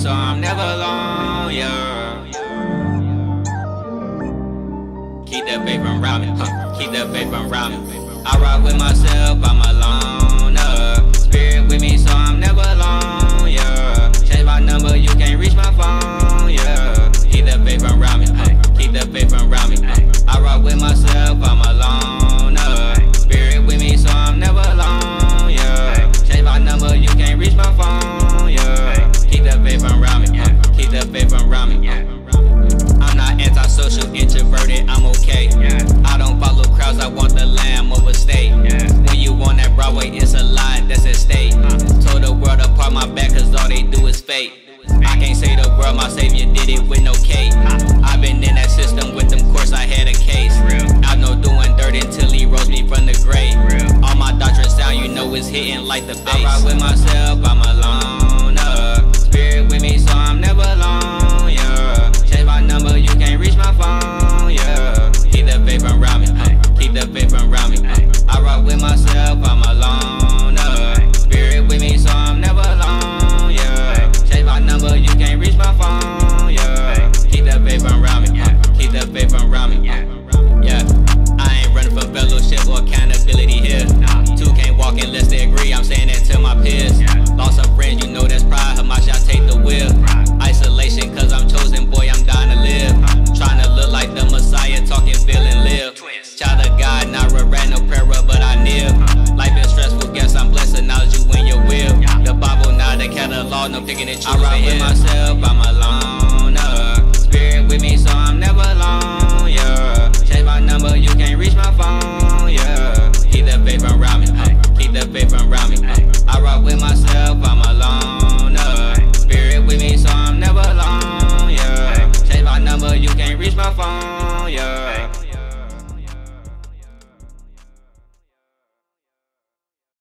so I'm never alone, yeah. Keep that paper around me, huh? Keep that paper around me. I rock with myself, I'm alone, is hitting like the bass. I rock with myself, I'm alone. Uh. Spirit with me, so I'm never alone. Yeah. Change my number, you can't reach my phone. Yeah. Keep that paper around me. huh? Keep that paper around me. huh? I rock with myself, I'm alone. God, not ran no prayer, but I live. Life is stressful, guess I'm blessed, you when your will. The Bible, not the catalog, no picking and choosing. I rock with myself, I'm alone. Uh. Spirit with me, so I'm never alone. Yeah. Change my number, you can't reach my phone. Yeah. Keep that paper around me. huh? Keep that paper around me. huh? I rock with myself, I'm alone. Uh. Spirit with me, so I'm never alone. Yeah. Change my number, you can't reach my phone.